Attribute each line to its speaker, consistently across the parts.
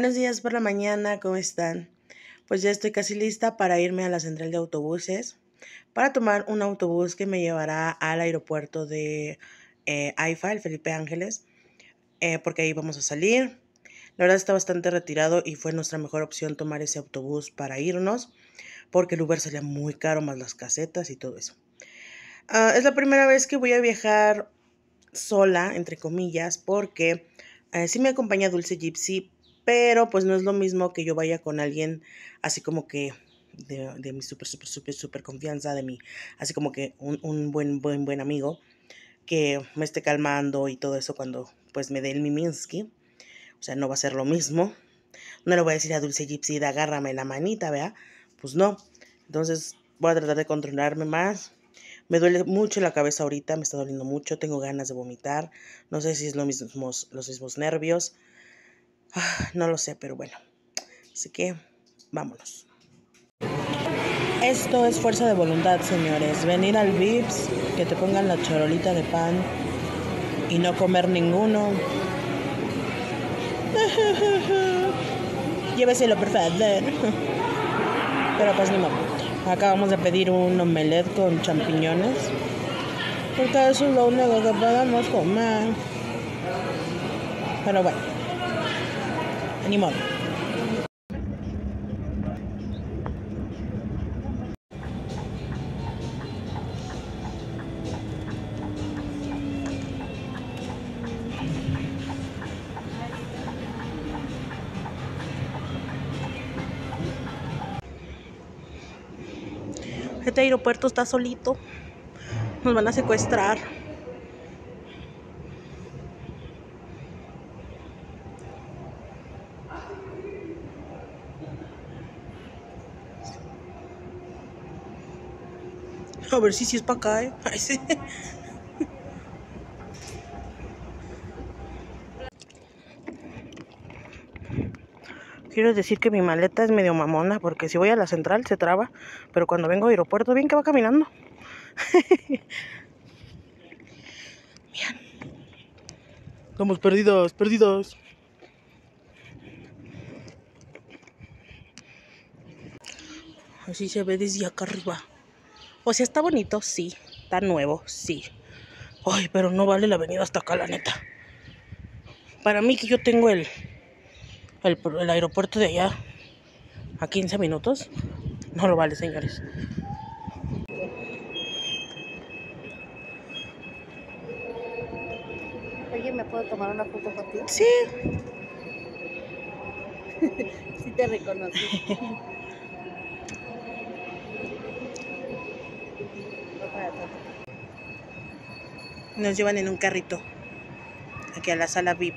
Speaker 1: Buenos días por la mañana, ¿cómo están? Pues ya estoy casi lista para irme a la central de autobuses para tomar un autobús que me llevará al aeropuerto de eh, AIFA, el Felipe Ángeles, eh, porque ahí vamos a salir. La verdad está bastante retirado y fue nuestra mejor opción tomar ese autobús para irnos, porque el Uber salía muy caro, más las casetas y todo eso. Ah, es la primera vez que voy a viajar sola, entre comillas, porque eh, sí me acompaña Dulce Gypsy, pero pues no es lo mismo que yo vaya con alguien así como que de, mi súper, súper, súper, súper confianza, de mi, así como que un, un, buen, buen, buen amigo que me esté calmando y todo eso cuando pues me dé el Miminsky. O sea, no va a ser lo mismo. No le voy a decir a Dulce Gypsy, agárrame la manita, ¿vea? Pues no. Entonces voy a tratar de controlarme más. Me duele mucho la cabeza ahorita, me está doliendo mucho, tengo ganas de vomitar. No sé si es lo mismo, los mismos nervios. Ah, no lo sé, pero bueno. Así que vámonos. Esto es fuerza de voluntad, señores. Venir al VIPS, que te pongan la charolita de pan y no comer ninguno. Lléveselo, por favor. Pero pues ni modo. Acabamos de pedir un omelette con champiñones. Porque eso es lo único que podemos comer. Pero bueno. Este aeropuerto está solito. Nos van a secuestrar. A ver si sí es para acá, ¿eh? Ay, sí. Quiero decir que mi maleta es medio mamona porque si voy a la central se traba, pero cuando vengo al aeropuerto bien que va caminando. Bien. Estamos perdidos, perdidos. Así se ve desde acá arriba. O sea, está bonito, sí. Está nuevo, sí. Ay, pero no vale la avenida hasta acá, la neta. Para mí que yo tengo el, el, el aeropuerto de allá a 15 minutos, no lo vale, señores.
Speaker 2: Oye, ¿me puedo tomar una foto contigo?
Speaker 1: Sí.
Speaker 2: sí te reconocí. No para tanto.
Speaker 1: Nos llevan en un carrito aquí a la sala VIP.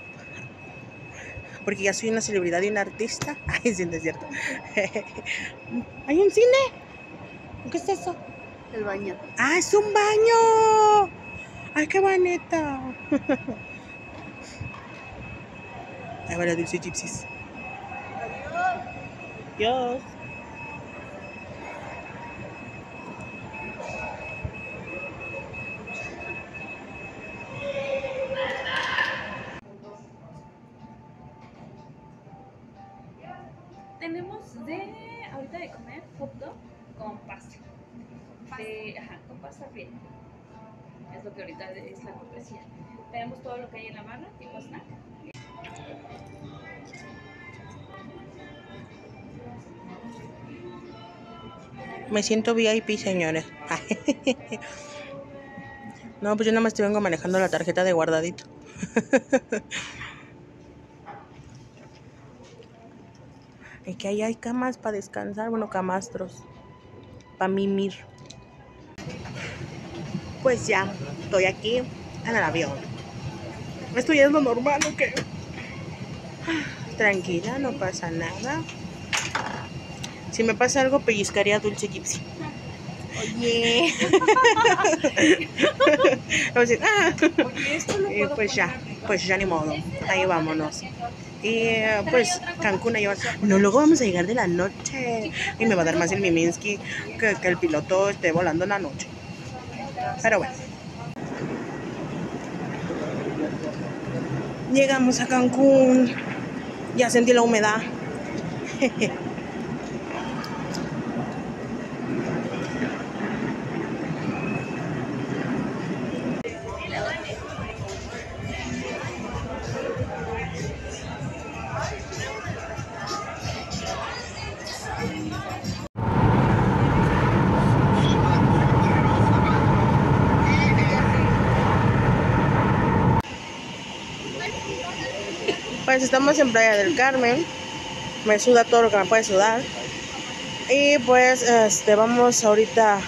Speaker 1: Porque ya soy una celebridad y una artista. Ay, sí, no es cierto. ¿Hay un cine? ¿Qué es eso?
Speaker 2: El baño.
Speaker 1: ¡Ah, es un baño! ¡Ay, qué bonita! Ahí va la dulce gypsies. Adiós.
Speaker 3: Tenemos hot dog con pasta. De, ajá, con pasta fría. Es lo que ahorita es la cortesía. Tenemos todo lo que hay en la barra, tipo snack.
Speaker 1: Me siento VIP, señores. No, pues yo nada más te vengo manejando la tarjeta de guardadito. Y que ahí hay camas para descansar, bueno, camastros, para mimir. Pues ya, estoy aquí en el avión. Esto ya es lo normal, ¿o qué? Tranquila, no pasa nada. Si me pasa algo, pellizcaría a Dulce Gypsy.
Speaker 2: Oye.
Speaker 1: Vamos a decir, "Ah".
Speaker 2: Oye, esto lo puedo
Speaker 1: pues ya, pues ya ni modo. Ahí vámonos. Y pues Cancún va. No, luego vamos a llegar de la noche. Y me va a dar más el Miminsky que, que el piloto esté volando en la noche. Pero bueno. Llegamos a Cancún. Ya sentí la humedad. Pues estamos en Playa del Carmen. Me suda todo lo que me puede sudar. Y pues este vamos ahorita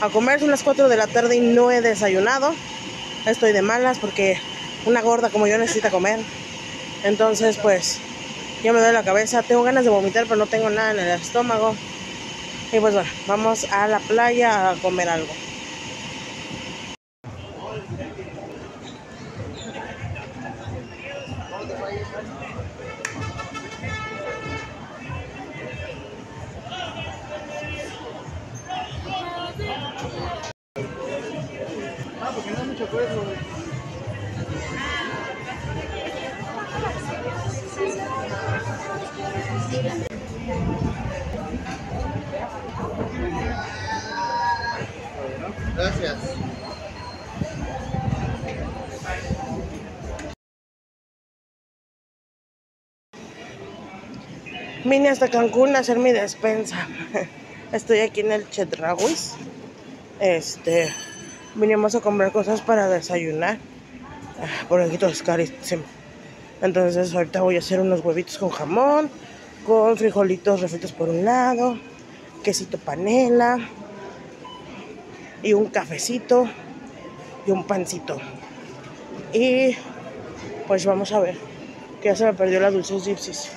Speaker 1: a comer. Son las 4 de la tarde y no he desayunado. Estoy de malas porque una gorda como yo necesita comer. Entonces pues ya me duele la cabeza. Tengo ganas de vomitar pero no tengo nada en el estómago. Y pues bueno, vamos a la playa a comer algo.
Speaker 4: Gracias.
Speaker 1: Vine hasta Cancún a hacer mi despensa. Estoy aquí en el Chedrauis. Este, vinimos a comprar cosas para desayunar. Ah, Por aquí todo es carísimo. Entonces ahorita voy a hacer unos huevitos con jamón, con frijolitos refritos por un lado, quesito panela y un cafecito y un pancito. Y pues vamos a ver, que ya se me perdió la dulces gypsies.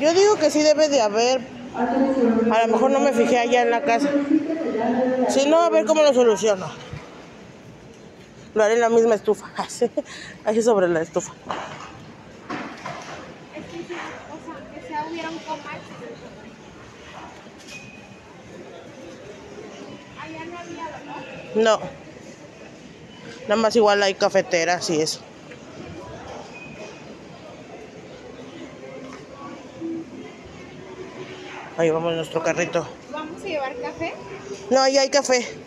Speaker 1: Yo digo que sí debe de haber. A lo mejor no me fijé allá en la casa. Si no, a ver cómo lo soluciono. Lo haré en la misma estufa. Así, así sobre la estufa.
Speaker 2: No.
Speaker 1: Nada más igual hay cafeteras y eso. Ahí vamos nuestro carrito.
Speaker 2: Vamos a llevar café,
Speaker 1: No, ahí hay café.
Speaker 2: azúcar.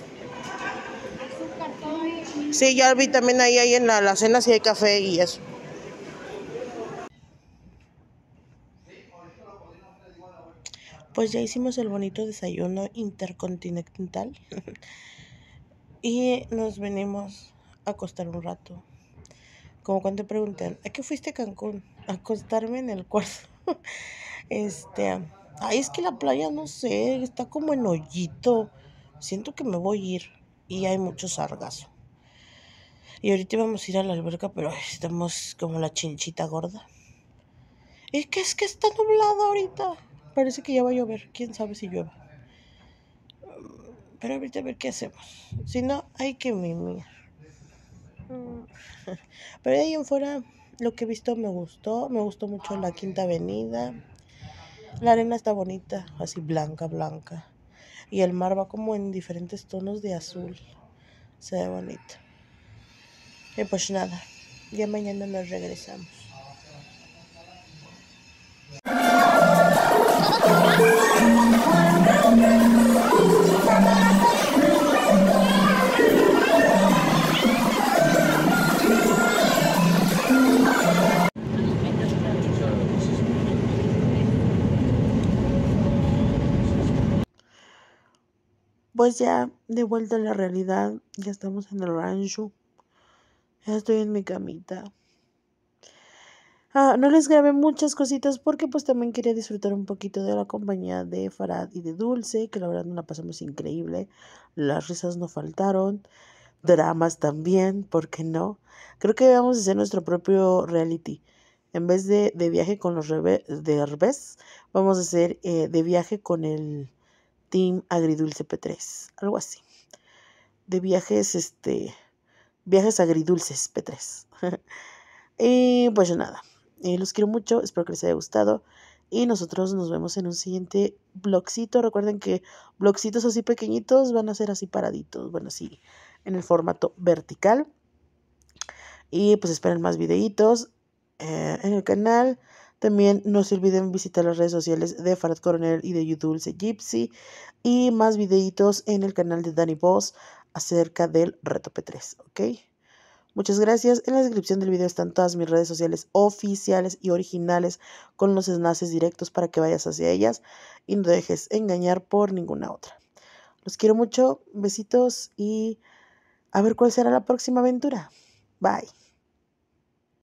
Speaker 1: Sí, ya vi también ahí, ahí en la, la cena sí hay café y eso. Pues ya hicimos el bonito desayuno intercontinental y nos venimos a acostar un rato. Como cuando te preguntan, ¿a qué fuiste a Cancún? A acostarme en el cuarto. Este, ay, es que la playa, no sé, está como en hoyito. Siento que me voy a ir y hay mucho sargazo. Y ahorita vamos a ir a la alberca, pero estamos como la chinchita gorda. Es que es que está nublado ahorita. Parece que ya va a llover. Quién sabe si llueve. Pero ahorita a ver qué hacemos. Si no, hay que mimir. Mm. Pero de ahí en fuera, lo que he visto me gustó. Me gustó mucho la Quinta Avenida. La arena está bonita, así blanca, blanca. Y el mar va como en diferentes tonos de azul. Se ve bonito. Y pues nada, ya mañana nos regresamos. Pues ya de vuelta a la realidad, ya estamos en el rancho. Ya estoy en mi camita. Ah, no les grabé muchas cositas porque pues también quería disfrutar un poquito de la compañía de Farad y de Dulce, que la verdad nos la pasamos increíble. Las risas no faltaron, dramas también, ¿por qué no? Creo que vamos a hacer nuestro propio reality. En vez de, de viaje con los rebe- de Herbes, vamos a hacer eh, de viaje con el Team Agridulce P3, algo así. De viajes, este, viajes agridulces P3. y pues nada, Eh, los quiero mucho, espero que les haya gustado. Y nosotros nos vemos en un siguiente blogcito. Recuerden que blogcitos así pequeñitos van a ser así paraditos. Bueno, así en el formato vertical. Y pues esperen más videitos eh, en el canal. También no se olviden visitar las redes sociales de Farad Coronel y de Yudulce Gypsy. Y más videitos en el canal de Danny Boss acerca del reto P3, ¿ok? Muchas gracias. En la descripción del video están todas mis redes sociales oficiales y originales con los enlaces directos para que vayas hacia ellas y no dejes engañar por ninguna otra. Los quiero mucho, besitos y a ver cuál será la próxima aventura. Bye.